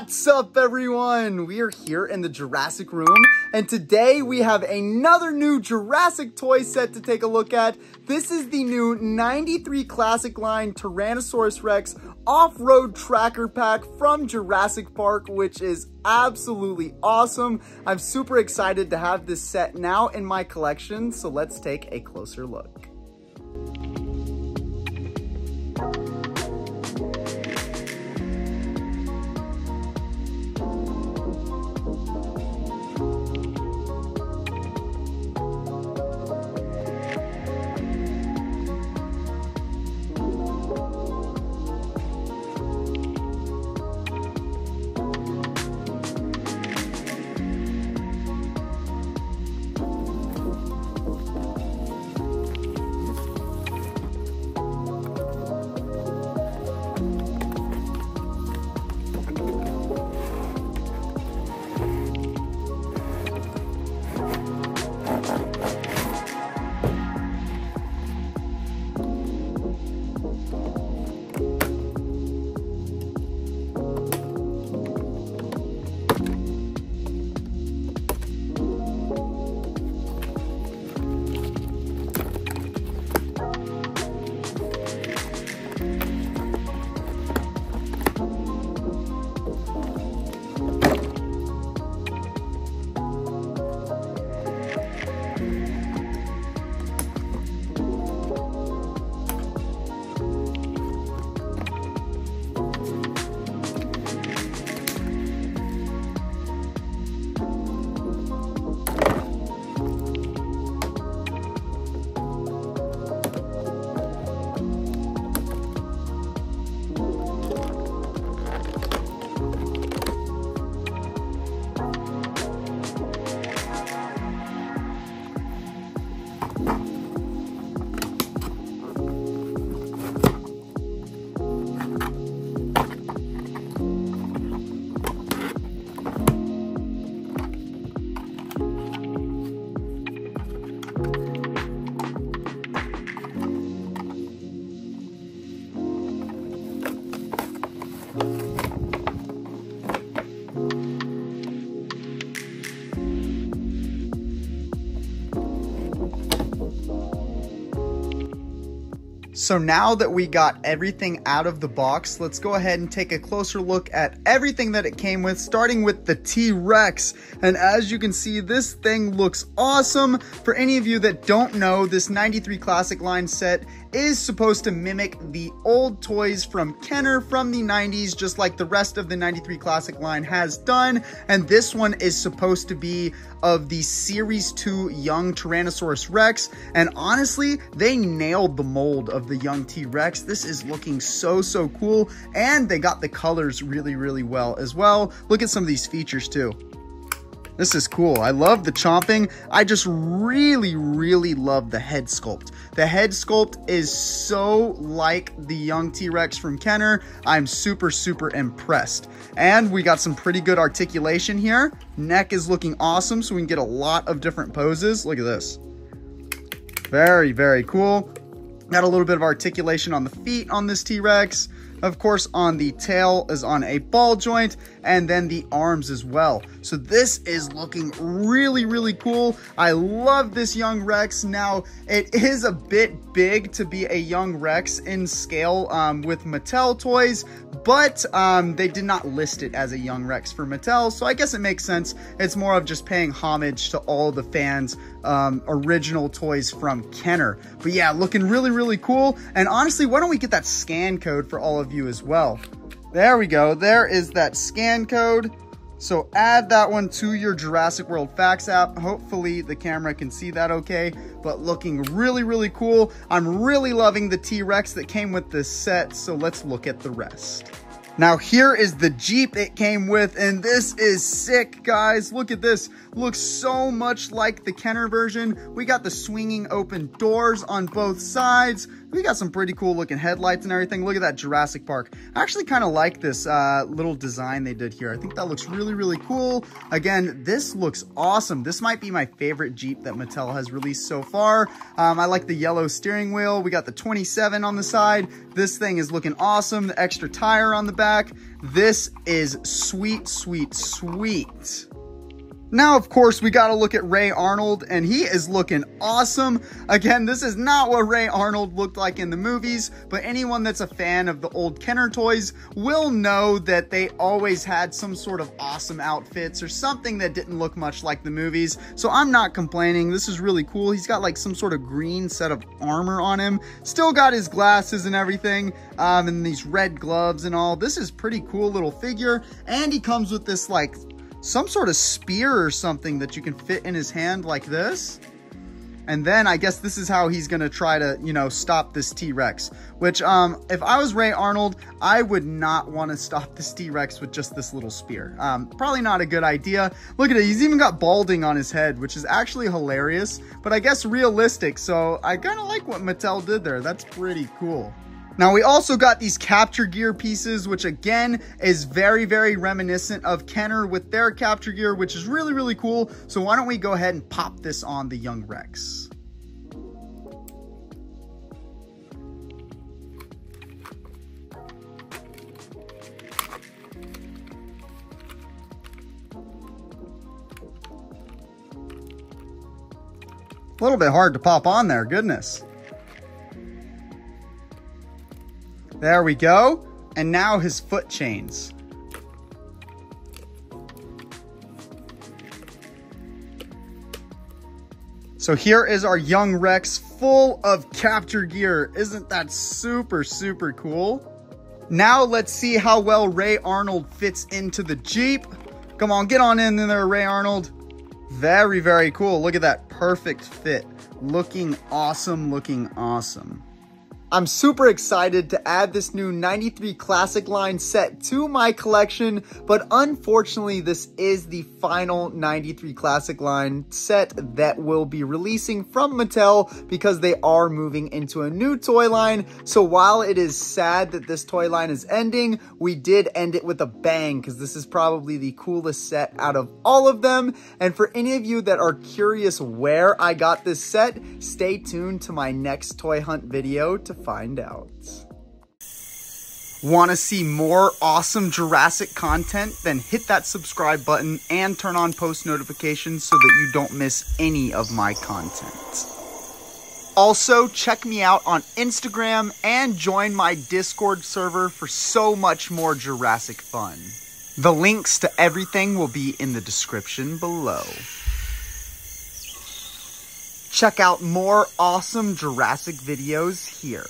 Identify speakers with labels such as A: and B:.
A: What's up everyone? We are here in the Jurassic room and today we have another new Jurassic toy set to take a look at. This is the new 93 Classic Line Tyrannosaurus Rex off-road tracker pack from Jurassic Park, which is absolutely awesome. I'm super excited to have this set now in my collection, so let's take a closer look. So now that we got everything out of the box, let's go ahead and take a closer look at everything that it came with, starting with the T-Rex. And as you can see, this thing looks awesome. For any of you that don't know, this 93 Classic line set is supposed to mimic the old toys from Kenner from the 90s, just like the rest of the 93 Classic line has done. And this one is supposed to be of the Series 2 Young Tyrannosaurus Rex. And honestly, they nailed the mold of the young T-Rex. This is looking so, so cool. And they got the colors really, really well as well. Look at some of these features too. This is cool. I love the chomping. I just really, really love the head sculpt. The head sculpt is so like the young T-Rex from Kenner. I'm super, super impressed. And we got some pretty good articulation here. Neck is looking awesome, so we can get a lot of different poses. Look at this. Very, very cool. Got a little bit of articulation on the feet on this T-Rex. Of course, on the tail is on a ball joint and then the arms as well. So this is looking really, really cool. I love this young Rex. Now, it is a bit big to be a young Rex in scale um, with Mattel toys, but um, they did not list it as a young Rex for Mattel, so I guess it makes sense. It's more of just paying homage to all the fans' um, original toys from Kenner. But yeah, looking really, really cool. And honestly, why don't we get that scan code for all of you as well? There we go. There is that scan code. So add that one to your Jurassic World Facts app. Hopefully the camera can see that okay, but looking really, really cool. I'm really loving the T-Rex that came with this set, so let's look at the rest. Now here is the Jeep it came with, and this is sick, guys. Look at this. Looks so much like the Kenner version. We got the swinging open doors on both sides. We got some pretty cool looking headlights and everything. Look at that Jurassic Park. I actually kind of like this uh, little design they did here. I think that looks really, really cool. Again, this looks awesome. This might be my favorite Jeep that Mattel has released so far. Um, I like the yellow steering wheel. We got the 27 on the side. This thing is looking awesome. The extra tire on the back. This is sweet, sweet, sweet. Now, of course, we got to look at Ray Arnold, and he is looking awesome. Again, this is not what Ray Arnold looked like in the movies, but anyone that's a fan of the old Kenner toys will know that they always had some sort of awesome outfits or something that didn't look much like the movies. So I'm not complaining. This is really cool. He's got like some sort of green set of armor on him. Still got his glasses and everything, um, and these red gloves and all. This is pretty cool little figure, and he comes with this like some sort of spear or something that you can fit in his hand like this. And then I guess this is how he's going to try to, you know, stop this T-Rex. Which, um, if I was Ray Arnold, I would not want to stop this T-Rex with just this little spear. Um, probably not a good idea. Look at it. He's even got balding on his head, which is actually hilarious. But I guess realistic. So I kind of like what Mattel did there. That's pretty cool. Now we also got these capture gear pieces, which again is very, very reminiscent of Kenner with their capture gear, which is really, really cool. So why don't we go ahead and pop this on the Young Rex. A little bit hard to pop on there, goodness. There we go. And now his foot chains. So here is our young Rex full of capture gear. Isn't that super, super cool? Now let's see how well Ray Arnold fits into the Jeep. Come on, get on in there, Ray Arnold. Very, very cool. Look at that perfect fit. Looking awesome, looking awesome. I'm super excited to add this new 93 Classic line set to my collection, but unfortunately this is the final 93 Classic line set that will be releasing from Mattel because they are moving into a new toy line. So while it is sad that this toy line is ending, we did end it with a bang because this is probably the coolest set out of all of them. And for any of you that are curious where I got this set, stay tuned to my next toy hunt video to find out. Want to see more awesome Jurassic content? Then hit that subscribe button and turn on post notifications so that you don't miss any of my content. Also, check me out on Instagram and join my Discord server for so much more Jurassic fun. The links to everything will be in the description below. Check out more awesome Jurassic videos here.